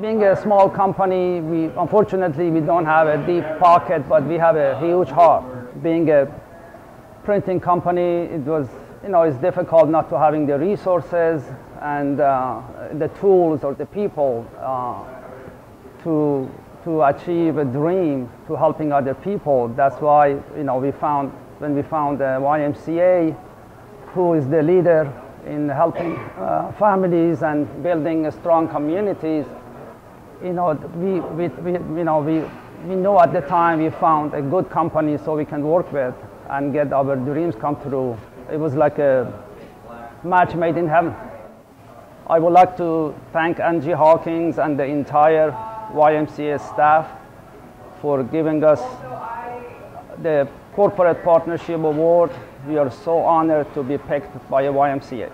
being a small company, we unfortunately we don't have a deep pocket, but we have a huge heart. Being a printing company, it was you know it's difficult not to having the resources and uh, the tools or the people uh, to to achieve a dream to helping other people. That's why you know we found when we found the YMCA, who is the leader in helping uh, families and building strong communities. You know, we, we, we, you know, we, we know at the time we found a good company so we can work with and get our dreams come true. It was like a match made in heaven. I would like to thank Angie Hawkins and the entire YMCA staff for giving us the Corporate Partnership Award. We are so honored to be picked by a YMCA.